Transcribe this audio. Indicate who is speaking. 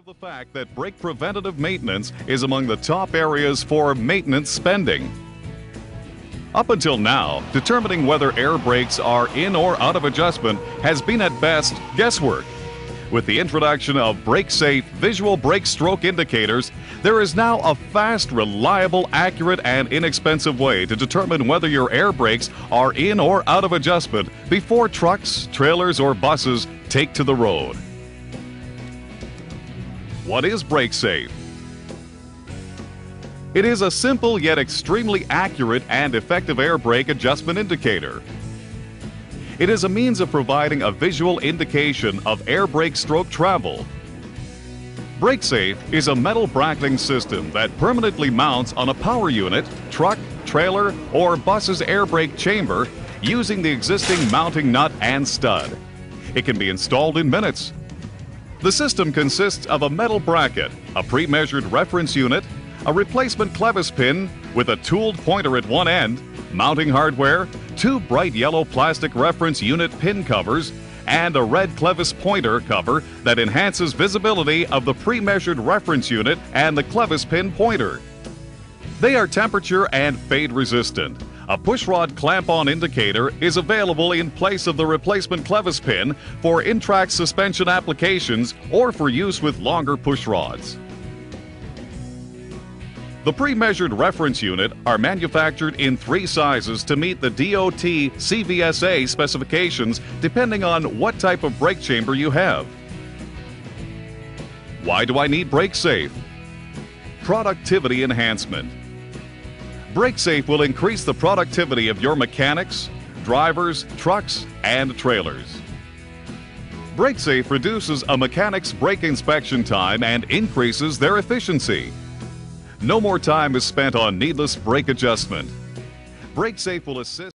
Speaker 1: of the fact that brake preventative maintenance is among the top areas for maintenance spending. Up until now, determining whether air brakes are in or out of adjustment has been at best guesswork. With the introduction of BrakeSafe visual brake stroke indicators, there is now a fast, reliable, accurate, and inexpensive way to determine whether your air brakes are in or out of adjustment before trucks, trailers, or buses take to the road. What is BrakeSafe? It is a simple yet extremely accurate and effective air brake adjustment indicator. It is a means of providing a visual indication of air brake stroke travel. BrakeSafe is a metal bracketing system that permanently mounts on a power unit, truck, trailer, or bus's air brake chamber using the existing mounting nut and stud. It can be installed in minutes. The system consists of a metal bracket, a pre-measured reference unit, a replacement clevis pin with a tooled pointer at one end, mounting hardware, two bright yellow plastic reference unit pin covers, and a red clevis pointer cover that enhances visibility of the pre-measured reference unit and the clevis pin pointer. They are temperature and fade resistant. A pushrod clamp-on indicator is available in place of the replacement clevis pin for in-track suspension applications or for use with longer pushrods. The pre-measured reference unit are manufactured in three sizes to meet the DOT CVSA specifications depending on what type of brake chamber you have. Why do I need BrakeSafe? Productivity enhancement. BrakeSafe will increase the productivity of your mechanics, drivers, trucks, and trailers. BrakeSafe reduces a mechanic's brake inspection time and increases their efficiency. No more time is spent on needless brake adjustment. BrakeSafe will assist